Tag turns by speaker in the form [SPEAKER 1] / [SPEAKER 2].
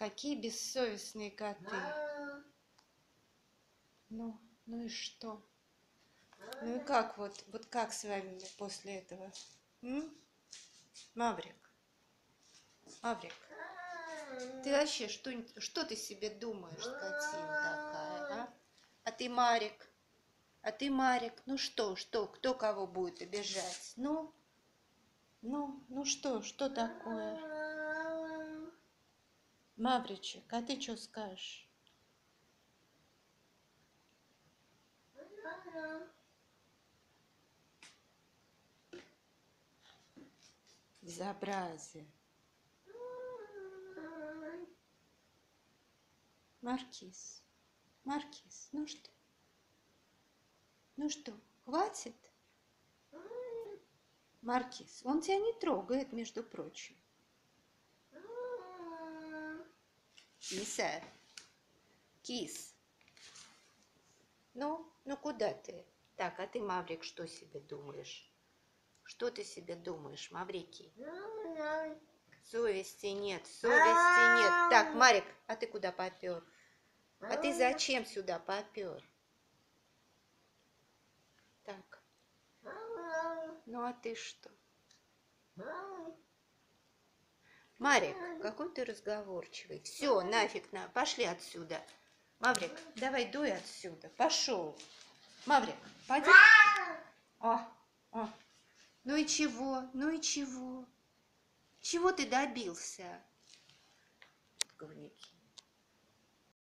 [SPEAKER 1] какие бессовестные коты. Ну, ну и что? Ну и как вот, вот как с вами после этого? М? Маврик? Маврик? Ты вообще что, что ты себе думаешь, скотина такая, а? А ты, Марик? А ты, Марик, ну что, что, кто кого будет обижать? Ну, ну, ну что, что такое? Мавричек, а ты что скажешь? Безобразие. Маркиз, Маркиз, ну что? Ну что, хватит? Маркиз, он тебя не трогает, между прочим. Киса, кис. Ну, ну куда ты? Так, а ты, Маврик, что себе думаешь? Что ты себе думаешь, Маврикий? Совести нет, совести нет. Так, Марик, а ты куда попер? А ты зачем сюда попер? Так. Ну а ты что? Марик, какой ты разговорчивый. Все, нафиг, на, пошли отсюда. Маврик, давай дуй отсюда. Пошел. Маврик, пойди. О, о. Ну и чего? Ну и чего? Чего ты добился? Говнюки.